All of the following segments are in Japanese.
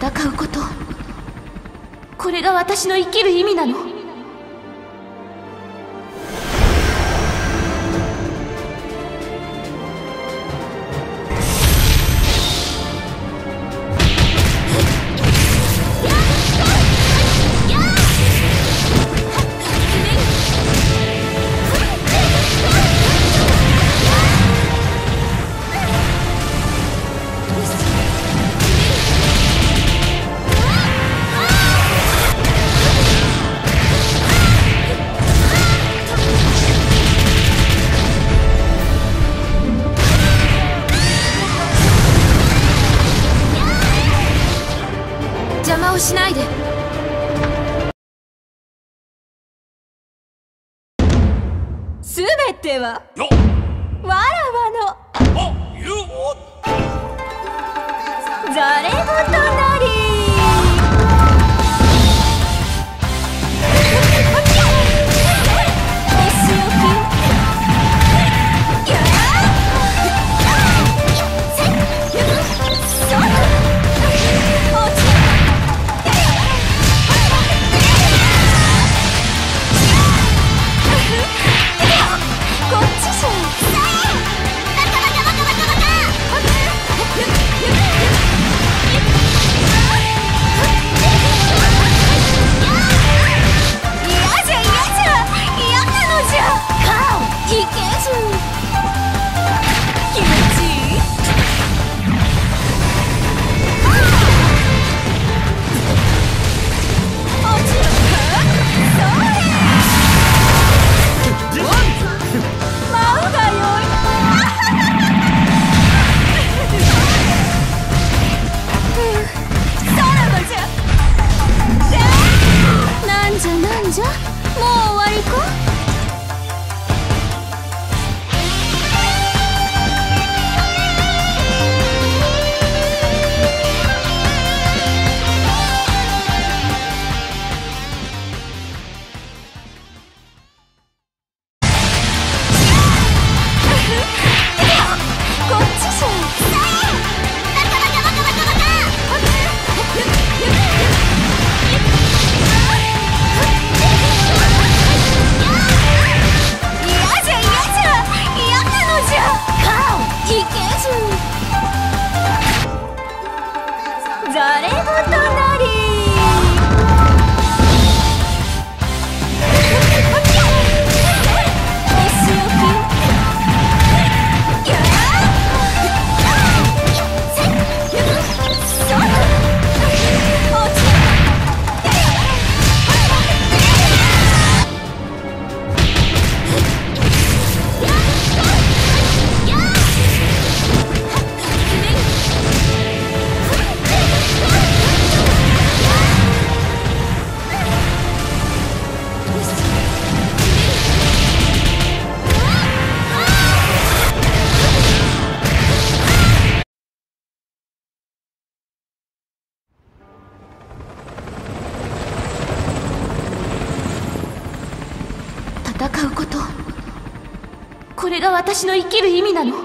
戦うこと。これが私の生きる意味なの。しないで。すべてはよわらわの。ざれ言なざうこと。これが私の生きる意味なの。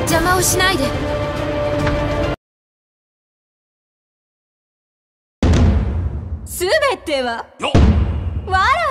邪魔をしないで。すべてはよわら